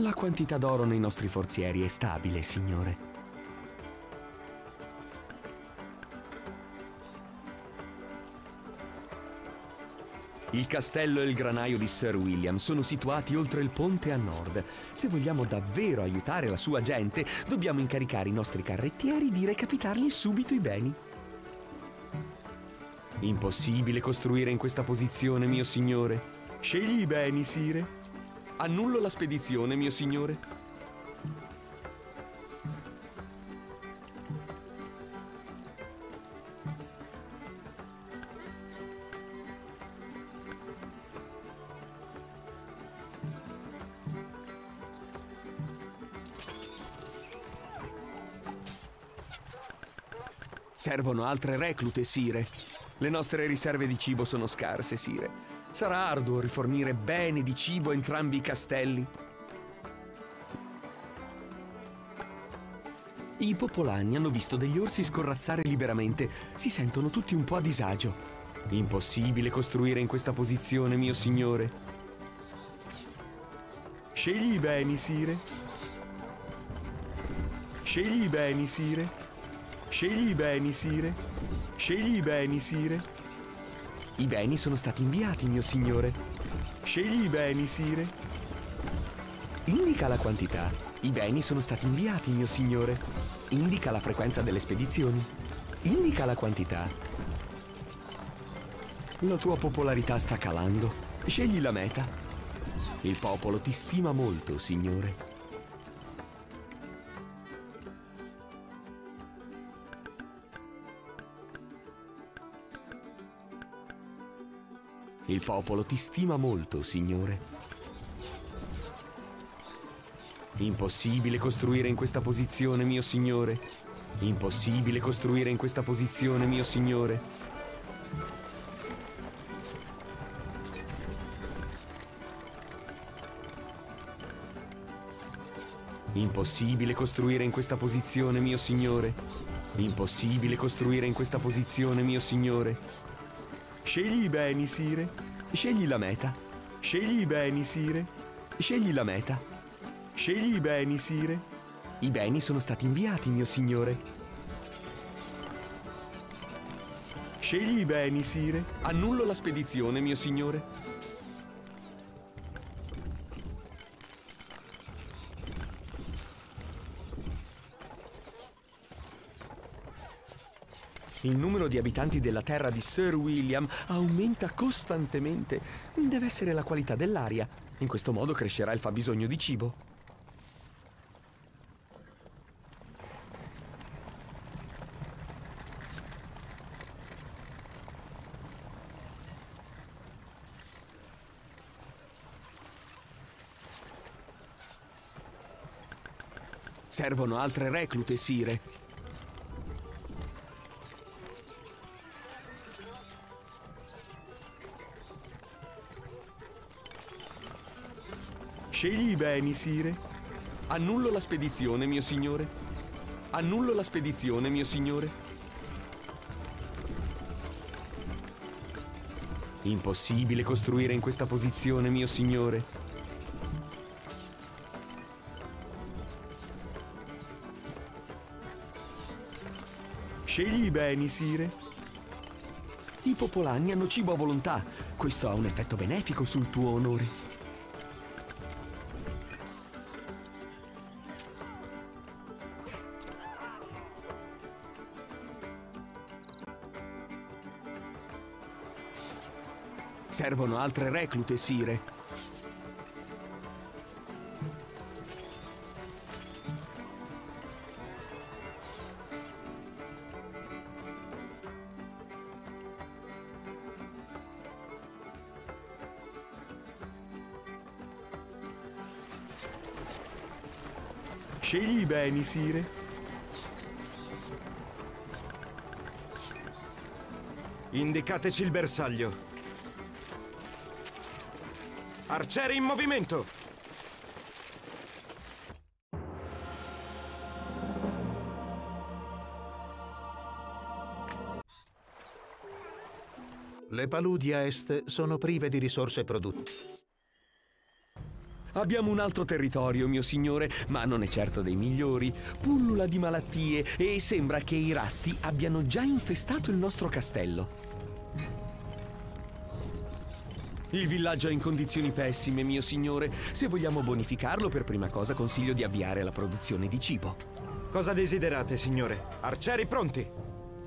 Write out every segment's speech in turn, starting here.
La quantità d'oro nei nostri forzieri è stabile, signore. Il castello e il granaio di Sir William sono situati oltre il ponte a nord. Se vogliamo davvero aiutare la sua gente, dobbiamo incaricare i nostri carrettieri di recapitargli subito i beni. Impossibile costruire in questa posizione, mio signore. Scegli i beni, Sire. Annullo la spedizione, mio signore. Servono altre reclute, Sire. Le nostre riserve di cibo sono scarse, Sire. Sarà arduo rifornire beni di cibo entrambi i castelli. I popolani hanno visto degli orsi scorrazzare liberamente. Si sentono tutti un po' a disagio. Impossibile costruire in questa posizione, mio signore. Scegli i beni, Sire. Scegli i beni, Sire. Scegli i beni, Sire. Scegli i beni, Sire. I beni sono stati inviati, mio signore. Scegli i beni, Sire. Indica la quantità. I beni sono stati inviati, mio signore. Indica la frequenza delle spedizioni. Indica la quantità. La tua popolarità sta calando. Scegli la meta. Il popolo ti stima molto, signore. Il popolo ti stima molto, signore. Impossibile costruire in questa posizione, mio signore. Impossibile costruire in questa posizione, mio signore. Impossibile costruire in questa posizione, mio signore. Impossibile costruire in questa posizione, mio signore. Scegli i beni, Sire. Scegli la meta. Scegli i beni, Sire. Scegli la meta. Scegli i beni, Sire. I beni sono stati inviati, mio signore. Scegli i beni, Sire. Annullo la spedizione, mio signore. Il numero di abitanti della terra di Sir William aumenta costantemente. Deve essere la qualità dell'aria. In questo modo crescerà il fabbisogno di cibo. Servono altre reclute, Sire. Scegli i beni, Sire. Annullo la spedizione, mio signore. Annullo la spedizione, mio signore. Impossibile costruire in questa posizione, mio signore. Scegli i beni, Sire. I popolani hanno cibo a volontà. Questo ha un effetto benefico sul tuo onore. Servono altre reclute, Sire. Scegli i beni, Sire. Indicateci il bersaglio. Arcieri in movimento! Le paludi a est sono prive di risorse produttive. Abbiamo un altro territorio, mio signore, ma non è certo dei migliori. Pullula di malattie e sembra che i ratti abbiano già infestato il nostro castello. Il villaggio è in condizioni pessime, mio signore. Se vogliamo bonificarlo, per prima cosa consiglio di avviare la produzione di cibo. Cosa desiderate, signore? Arcieri pronti!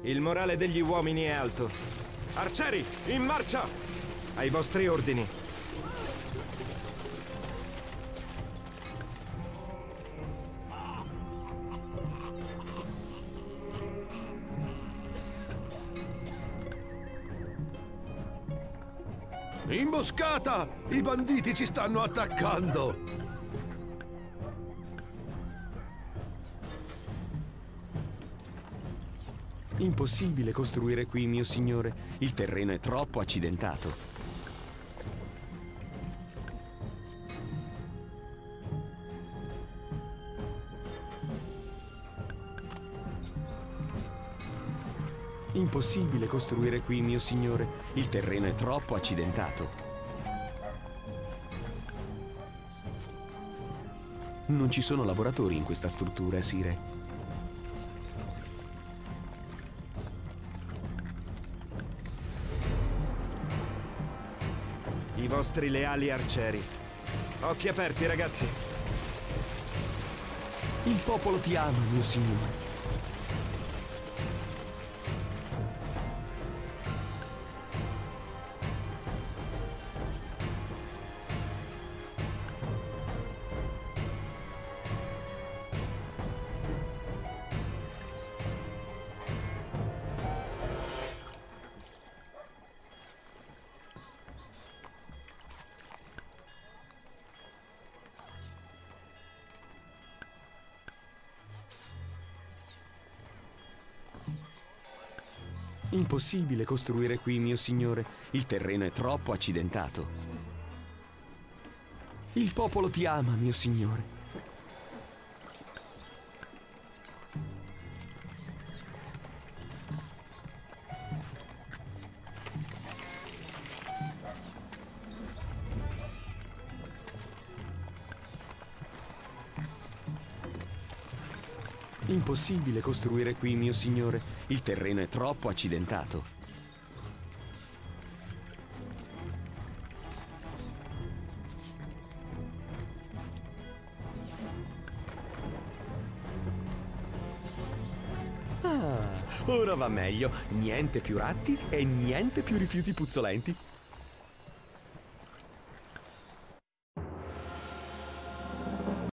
Il morale degli uomini è alto. Arcieri, in marcia! Ai vostri ordini. Imboscata! I banditi ci stanno attaccando! Impossibile costruire qui, mio signore. Il terreno è troppo accidentato. Impossibile costruire qui, mio signore. Il terreno è troppo accidentato. Non ci sono lavoratori in questa struttura, Sire. I vostri leali arcieri. Occhi aperti, ragazzi. Il popolo ti ama, mio signore. Impossibile costruire qui, mio signore. Il terreno è troppo accidentato. Il popolo ti ama, mio signore. Impossibile costruire qui, mio signore. Il terreno è troppo accidentato. Ah, ora va meglio. Niente più ratti e niente più rifiuti puzzolenti.